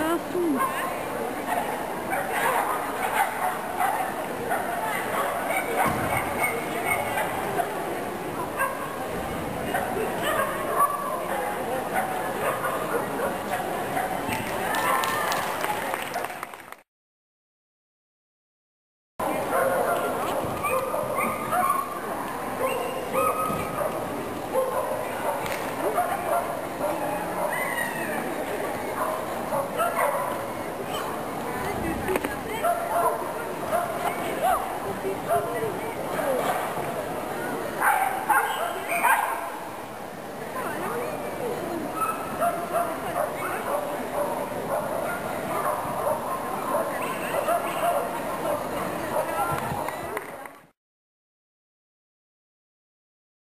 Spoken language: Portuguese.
Papo. Oh,